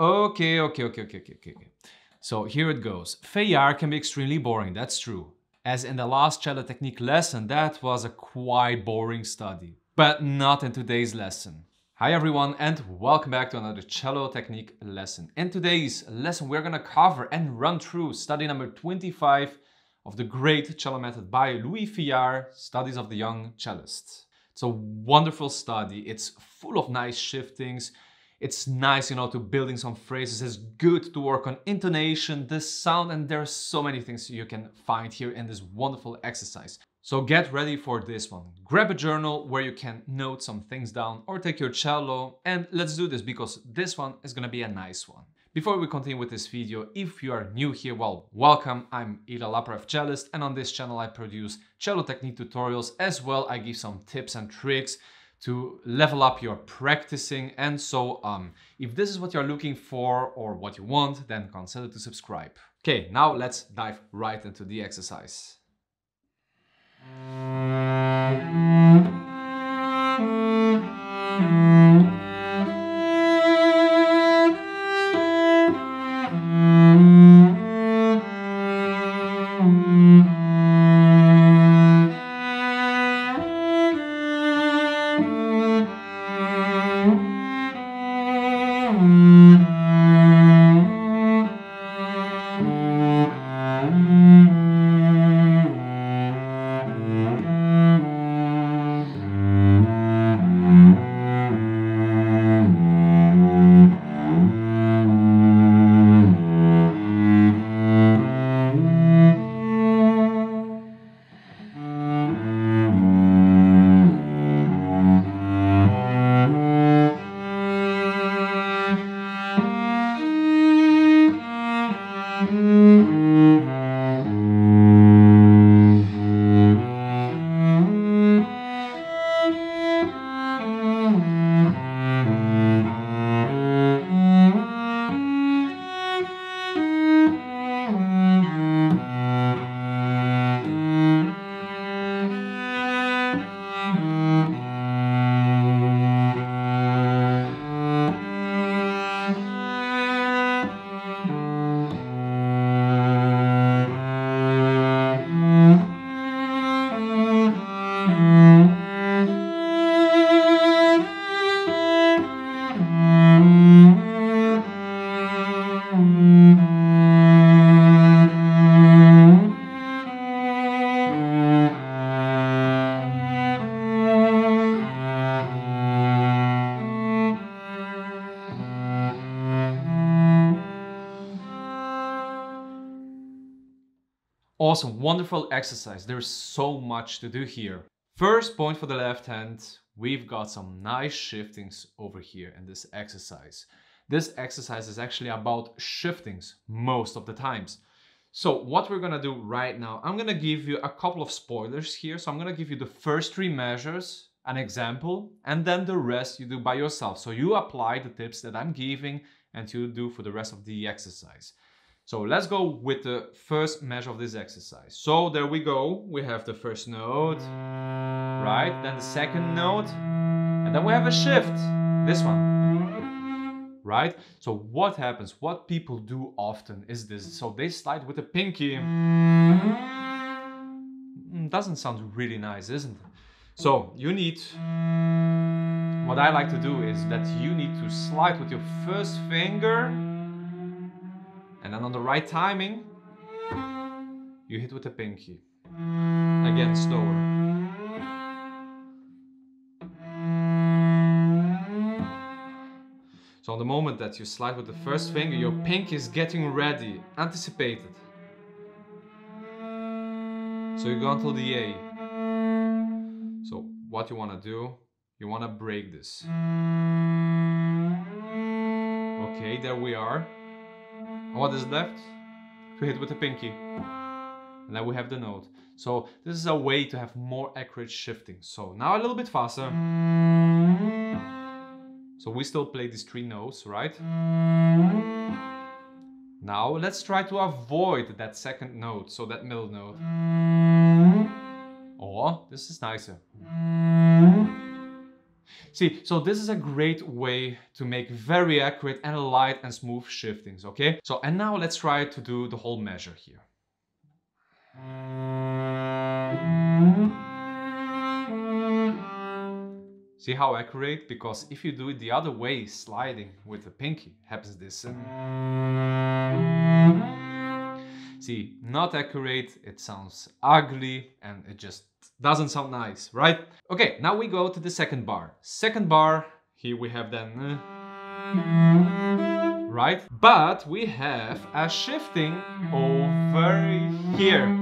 Okay, okay, okay, okay, okay, okay. So here it goes. Feuillard can be extremely boring, that's true. As in the last cello technique lesson, that was a quite boring study. But not in today's lesson. Hi everyone and welcome back to another cello technique lesson. In today's lesson we're gonna cover and run through study number 25 of the great cello method by Louis Feuillard, Studies of the Young Cellist. It's a wonderful study, it's full of nice shiftings, it's nice, you know, to building some phrases. It's good to work on intonation, the sound, and there are so many things you can find here in this wonderful exercise. So get ready for this one. Grab a journal where you can note some things down or take your cello and let's do this because this one is gonna be a nice one. Before we continue with this video, if you are new here, well, welcome. I'm Ilia Laporev Cellist and on this channel I produce cello technique tutorials as well. I give some tips and tricks to level up your practicing and so on. If this is what you're looking for or what you want, then consider to subscribe. Okay, now let's dive right into the exercise. Awesome, wonderful exercise. There's so much to do here. First point for the left hand, we've got some nice shiftings over here in this exercise. This exercise is actually about shiftings most of the times. So what we're gonna do right now, I'm gonna give you a couple of spoilers here. So I'm gonna give you the first three measures, an example, and then the rest you do by yourself. So you apply the tips that I'm giving and you do for the rest of the exercise. So let's go with the first measure of this exercise. So there we go. We have the first note, right? Then the second note, and then we have a shift. This one, right? So what happens? What people do often is this. So they slide with the pinky. Mm, doesn't sound really nice, isn't it? So you need, what I like to do is that you need to slide with your first finger and then on the right timing, you hit with the pinky. Again, slower. So on the moment that you slide with the first finger, your pinky is getting ready, anticipated. So you go until the A. So what you want to do, you want to break this. Okay, there we are. What is left? To hit with the pinky. And then we have the note. So this is a way to have more accurate shifting. So now a little bit faster. So we still play these three notes, right? Now let's try to avoid that second note, so that middle note. Or this is nicer. See, so this is a great way to make very accurate and light and smooth shiftings, okay? So, and now let's try to do the whole measure here. See how accurate? Because if you do it the other way, sliding with the pinky, happens this. See, not accurate, it sounds ugly, and it just doesn't sound nice, right? Okay, now we go to the second bar. Second bar, here we have then... Uh, right? But we have a shifting over here.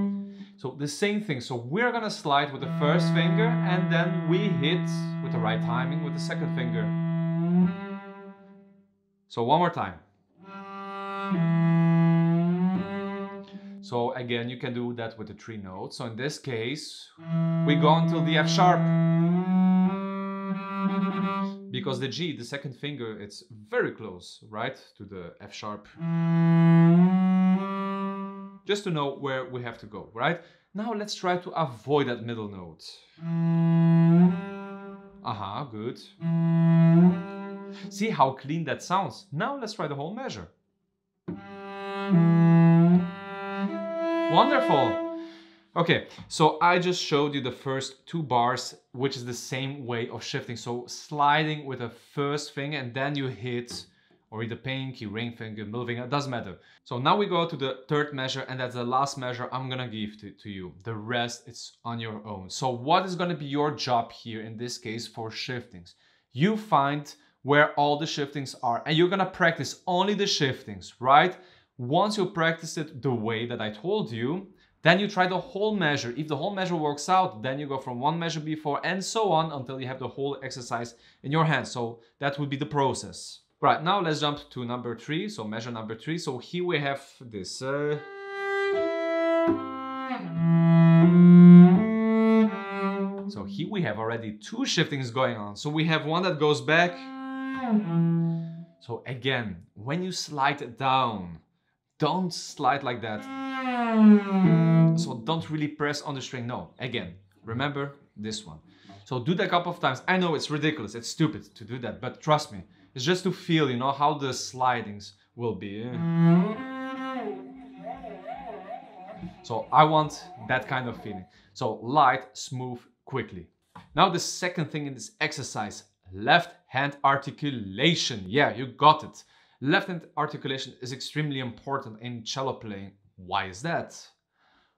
So the same thing. So we're gonna slide with the first finger and then we hit with the right timing with the second finger. So one more time. So again, you can do that with the three notes. So in this case, we go until the F sharp. Because the G, the second finger, it's very close, right, to the F sharp just to know where we have to go, right? Now let's try to avoid that middle note. Aha, good. See how clean that sounds? Now let's try the whole measure. Wonderful. Okay, so I just showed you the first two bars, which is the same way of shifting. So sliding with a first finger and then you hit or either pinky, ring finger, middle finger, it doesn't matter. So now we go to the third measure and that's the last measure I'm gonna give to, to you. The rest it's on your own. So what is gonna be your job here in this case for shiftings? You find where all the shiftings are and you're gonna practice only the shiftings, right? Once you practice it the way that I told you, then you try the whole measure. If the whole measure works out, then you go from one measure before and so on until you have the whole exercise in your hand. So that would be the process. Right, now let's jump to number three, so measure number three. So here we have this. Uh... So here we have already two shiftings going on. So we have one that goes back. So again, when you slide it down, don't slide like that. So don't really press on the string. No, again, remember this one. So do that a couple of times. I know it's ridiculous, it's stupid to do that, but trust me, it's just to feel, you know, how the slidings will be. So I want that kind of feeling. So light, smooth, quickly. Now the second thing in this exercise, left hand articulation. Yeah, you got it. Left hand articulation is extremely important in cello playing. Why is that?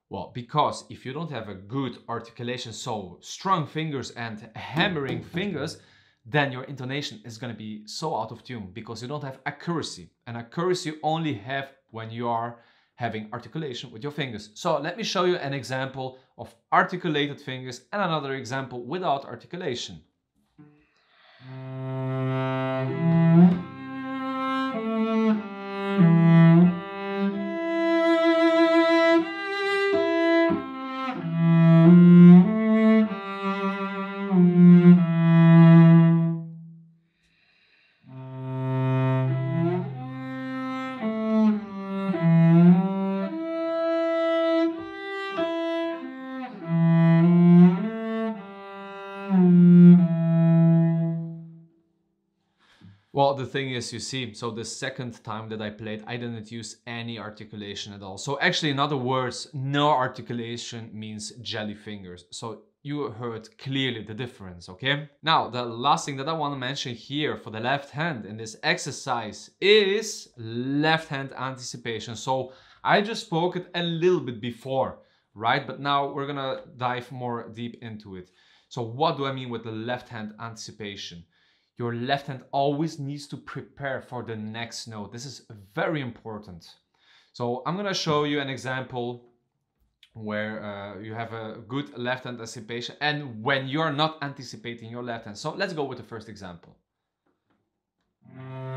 Well, because if you don't have a good articulation, so strong fingers and hammering fingers, then your intonation is going to be so out of tune because you don't have accuracy. And accuracy you only have when you are having articulation with your fingers. So let me show you an example of articulated fingers and another example without articulation. Thing is, you see, so the second time that I played, I didn't use any articulation at all. So actually, in other words, no articulation means jelly fingers. So you heard clearly the difference, okay? Now, the last thing that I want to mention here for the left hand in this exercise is left hand anticipation. So I just spoke it a little bit before, right? But now we're gonna dive more deep into it. So what do I mean with the left hand anticipation? Your left hand always needs to prepare for the next note. This is very important. So I'm gonna show you an example where uh, you have a good left hand anticipation and when you're not anticipating your left hand. So let's go with the first example. Mm-hmm.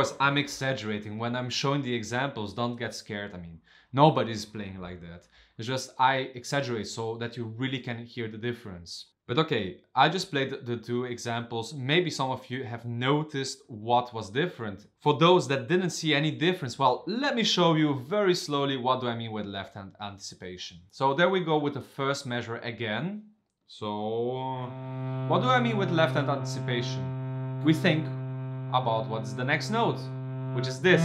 Course, I'm exaggerating. When I'm showing the examples, don't get scared. I mean, nobody's playing like that. It's just I exaggerate so that you really can hear the difference. But okay, I just played the two examples. Maybe some of you have noticed what was different. For those that didn't see any difference, well, let me show you very slowly what do I mean with left hand anticipation. So there we go with the first measure again. So what do I mean with left hand anticipation? We think about what's the next note, which is this.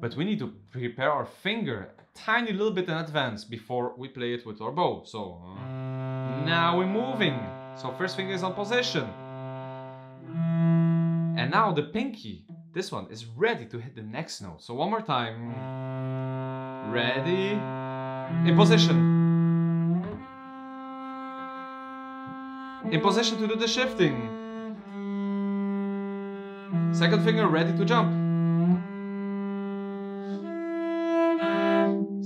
But we need to prepare our finger a tiny little bit in advance before we play it with our bow. So uh, now we're moving. So first finger is on position. And now the pinky, this one, is ready to hit the next note. So one more time. Ready. In position. In position to do the shifting. Second finger ready to jump.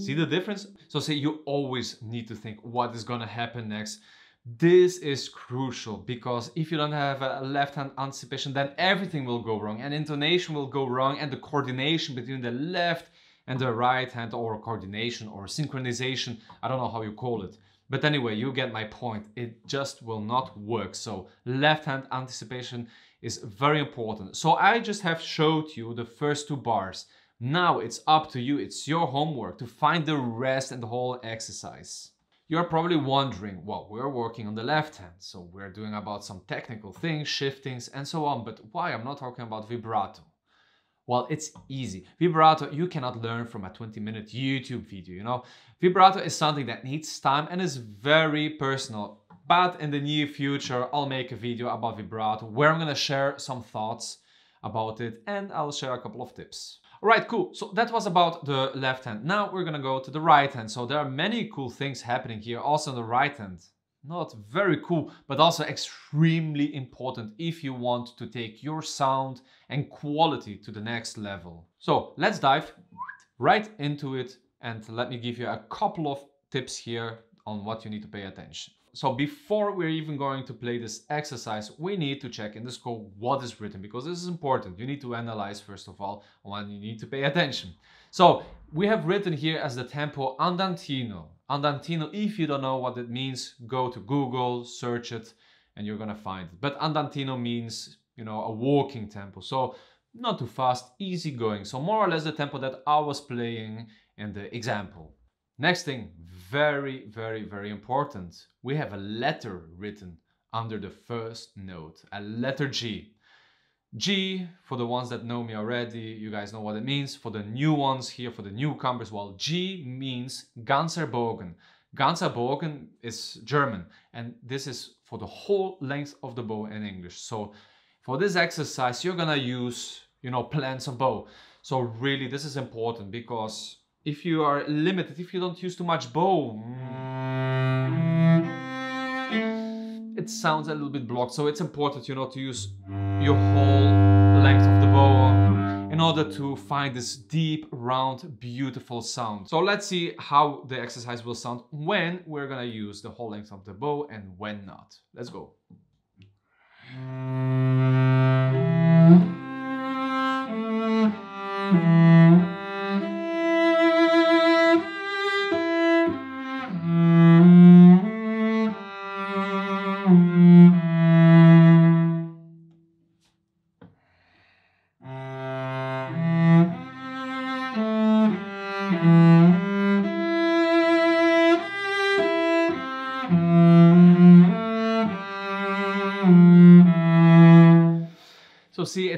See the difference? So say you always need to think what is gonna happen next. This is crucial because if you don't have a left hand anticipation, then everything will go wrong and intonation will go wrong and the coordination between the left and the right hand or coordination or synchronization, I don't know how you call it, but anyway, you get my point. It just will not work. So left hand anticipation is very important. So I just have showed you the first two bars. Now it's up to you. It's your homework to find the rest and the whole exercise. You're probably wondering, well, we're working on the left hand, so we're doing about some technical things, shiftings and so on, but why I'm not talking about vibrato? Well, it's easy. Vibrato, you cannot learn from a 20 minute YouTube video, you know? Vibrato is something that needs time and is very personal. But in the near future, I'll make a video about vibrato where I'm gonna share some thoughts about it and I'll share a couple of tips. Alright, cool. So that was about the left hand. Now we're gonna go to the right hand. So there are many cool things happening here also on the right hand not very cool, but also extremely important if you want to take your sound and quality to the next level. So let's dive right into it and let me give you a couple of tips here on what you need to pay attention. So before we're even going to play this exercise, we need to check in the score what is written because this is important. You need to analyze first of all when you need to pay attention. So we have written here as the tempo andantino. Andantino, if you don't know what it means, go to Google, search it, and you're gonna find it. But Andantino means, you know, a walking tempo. So not too fast, easy going. So more or less the tempo that I was playing in the example. Next thing, very, very, very important. We have a letter written under the first note, a letter G. G, for the ones that know me already, you guys know what it means. For the new ones here, for the newcomers, well, G means ganzer Bogen. Ganzer Bogen is German, and this is for the whole length of the bow in English. So for this exercise, you're gonna use, you know, plans of bow. So really, this is important because if you are limited, if you don't use too much bow, mm, it sounds a little bit blocked. So it's important, you know, to use your whole length of the bow in order to find this deep, round, beautiful sound. So let's see how the exercise will sound when we're gonna use the whole length of the bow and when not. Let's go.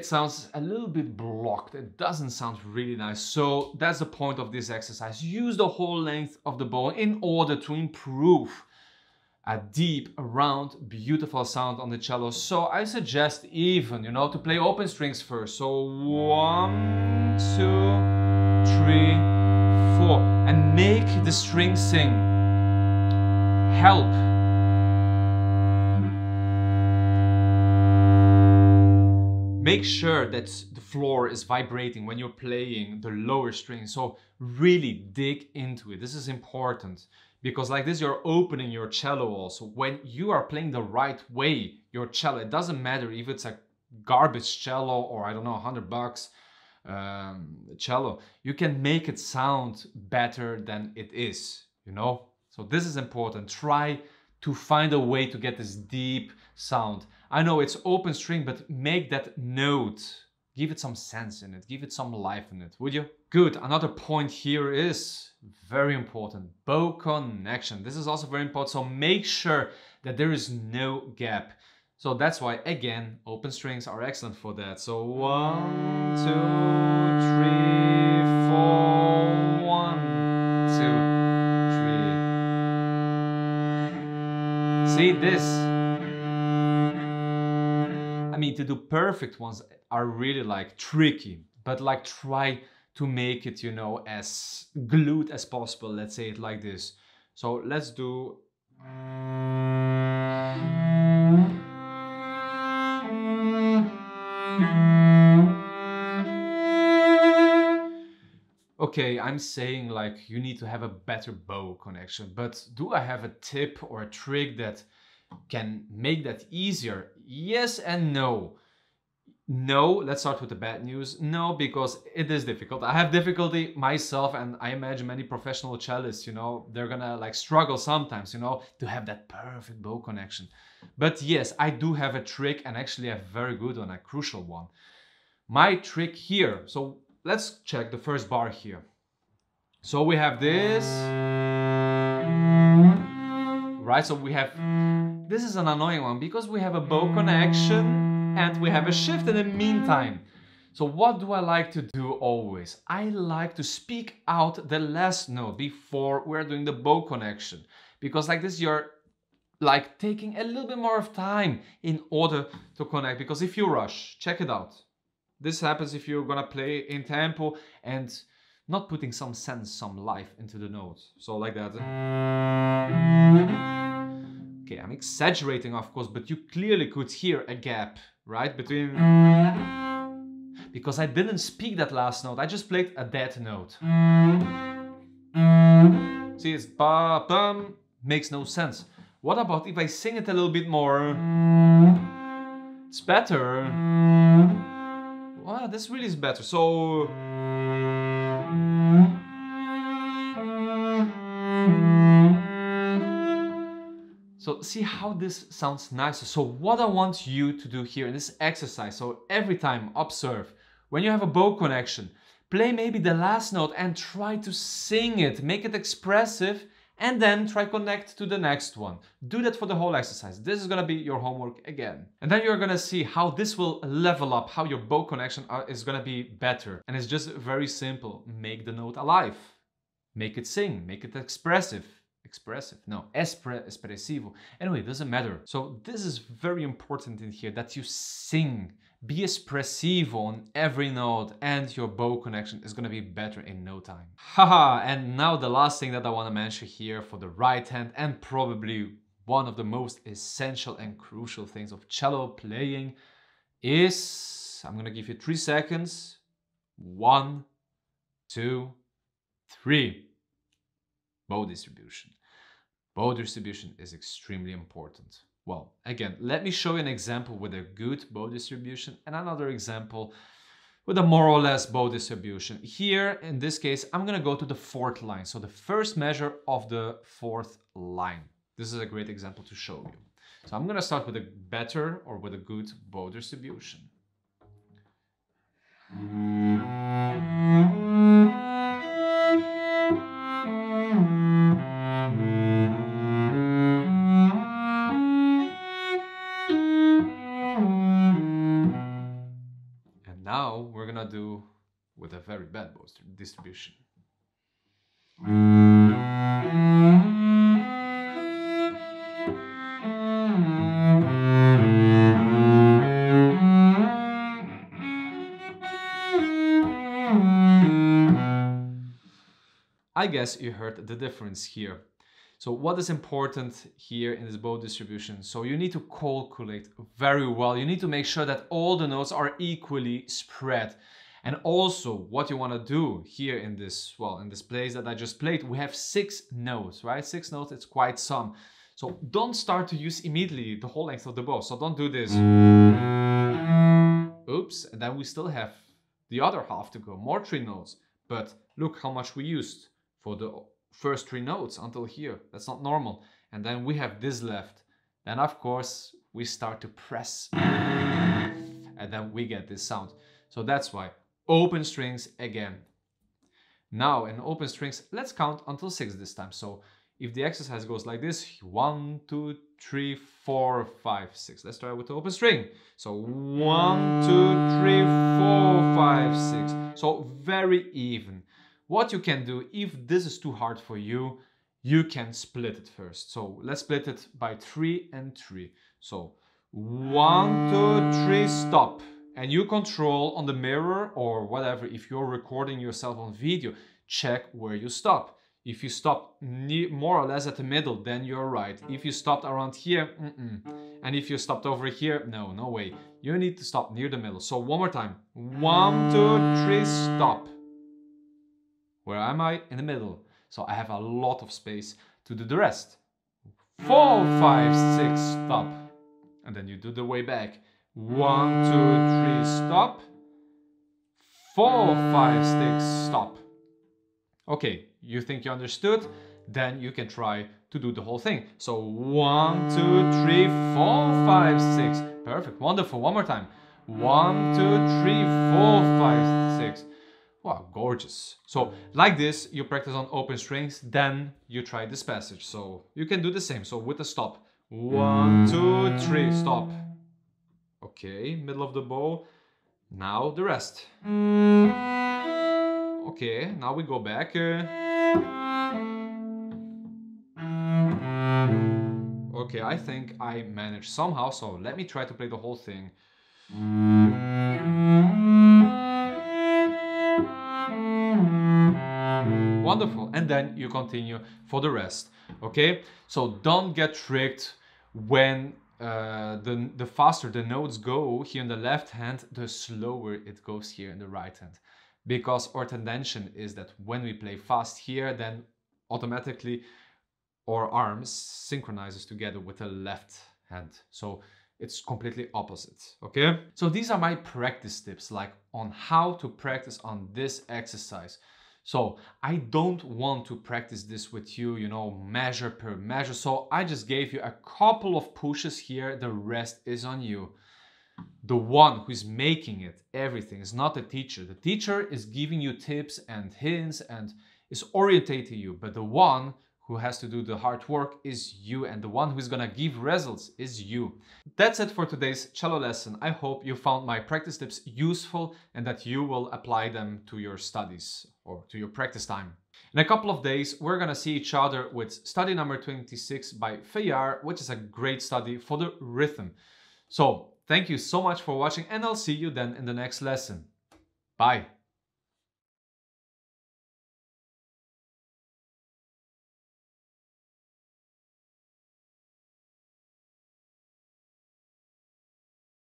Sounds a little bit blocked. It doesn't sound really nice. So that's the point of this exercise. Use the whole length of the bow in order to improve a deep, round, beautiful sound on the cello. So I suggest even, you know, to play open strings first. So one, two, three, four. And make the string sing. Help make sure that the floor is vibrating when you're playing the lower string. So really dig into it. This is important because like this, you're opening your cello also. When you are playing the right way, your cello, it doesn't matter if it's a garbage cello or I don't know, 100 bucks um, cello, you can make it sound better than it is, you know? So this is important. Try to find a way to get this deep sound. I know it's open string, but make that note, give it some sense in it, give it some life in it, would you? Good, another point here is very important, bow connection. This is also very important, so make sure that there is no gap. So that's why, again, open strings are excellent for that. So one, two, three, four, one, two, three. See this? Mean, to do perfect ones are really like tricky, but like try to make it, you know, as glued as possible. Let's say it like this. So let's do okay, I'm saying like you need to have a better bow connection, but do I have a tip or a trick that can make that easier? Yes and no. No, let's start with the bad news. No, because it is difficult. I have difficulty myself, and I imagine many professional cellists, you know, they're gonna like struggle sometimes, you know, to have that perfect bow connection. But yes, I do have a trick, and actually a very good one, a crucial one. My trick here, so let's check the first bar here. So we have this, right? So we have, this is an annoying one because we have a bow hmm. connection and we have a shift in the meantime. So what do I like to do always? I like to speak out the last note before we're doing the bow connection. Because like this, you're like taking a little bit more of time in order to connect. Because if you rush, check it out. This happens if you're gonna play in tempo and not putting some sense, some life into the notes. So like that. Okay, I'm exaggerating of course, but you clearly could hear a gap, right? Between... Because I didn't speak that last note, I just played a dead note. See, it's ba bum, makes no sense. What about if I sing it a little bit more? It's better. Wow, this really is better. So... So see how this sounds nicer. So what I want you to do here in this exercise, so every time observe, when you have a bow connection, play maybe the last note and try to sing it, make it expressive and then try connect to the next one. Do that for the whole exercise. This is gonna be your homework again. And then you're gonna see how this will level up, how your bow connection is gonna be better. And it's just very simple. Make the note alive. Make it sing, make it expressive. Expressive, no, espre espressivo. Anyway, it doesn't matter. So this is very important in here that you sing be expressive on every note and your bow connection is gonna be better in no time. Haha, and now the last thing that I wanna mention here for the right hand and probably one of the most essential and crucial things of cello playing is, I'm gonna give you three seconds. One, two, three. Bow distribution. Bow distribution is extremely important. Well, again, let me show you an example with a good bow distribution and another example with a more or less bow distribution. Here, in this case, I'm gonna go to the fourth line. So the first measure of the fourth line. This is a great example to show you. So I'm gonna start with a better or with a good bow distribution. Distribution. I guess you heard the difference here. So what is important here in this bow distribution? So you need to calculate very well. You need to make sure that all the notes are equally spread. And also what you want to do here in this, well, in this place that I just played, we have six notes, right? Six notes, it's quite some. So don't start to use immediately the whole length of the bow. So don't do this. oops, and then we still have the other half to go, more three notes. But look how much we used for the first three notes until here. That's not normal. And then we have this left. Then of course we start to press and then we get this sound. So that's why open strings again. Now in open strings, let's count until six this time. So if the exercise goes like this, one, two, three, four, five, six. Let's try with the open string. So one, two, three, four, five, six. So very even. What you can do, if this is too hard for you, you can split it first. So let's split it by three and three. So one, two, three, stop. And you control on the mirror or whatever, if you're recording yourself on video, check where you stop. If you stop more or less at the middle, then you're right. If you stopped around here, mm -mm. and if you stopped over here, no, no way. You need to stop near the middle. So one more time. One, two, three, stop. Where am I? In the middle. So I have a lot of space to do the rest. Four, five, six, stop. And then you do the way back. One, two, three, stop. Four, five, six, stop. Okay, you think you understood? Then you can try to do the whole thing. So one, two, three, four, five, six. Perfect, wonderful. One more time. One, two, three, four, five, six. Wow, gorgeous. So like this, you practice on open strings, then you try this passage. So you can do the same. So with a stop. One, two, three, stop. Okay, middle of the bow. Now the rest. Okay, now we go back. Uh. Okay, I think I managed somehow, so let me try to play the whole thing. Wonderful. And then you continue for the rest. Okay? So don't get tricked when uh, the, the faster the notes go here in the left hand, the slower it goes here in the right hand. Because our tendency is that when we play fast here, then automatically our arms synchronizes together with the left hand. So it's completely opposite, okay? So these are my practice tips, like on how to practice on this exercise. So I don't want to practice this with you, you know, measure per measure. So I just gave you a couple of pushes here. The rest is on you. The one who is making it, everything, is not the teacher. The teacher is giving you tips and hints and is orientating you. But the one who has to do the hard work is you and the one who's gonna give results is you. That's it for today's cello lesson. I hope you found my practice tips useful and that you will apply them to your studies or to your practice time. In a couple of days, we're gonna see each other with study number 26 by Feuillard, which is a great study for the rhythm. So thank you so much for watching and I'll see you then in the next lesson. Bye.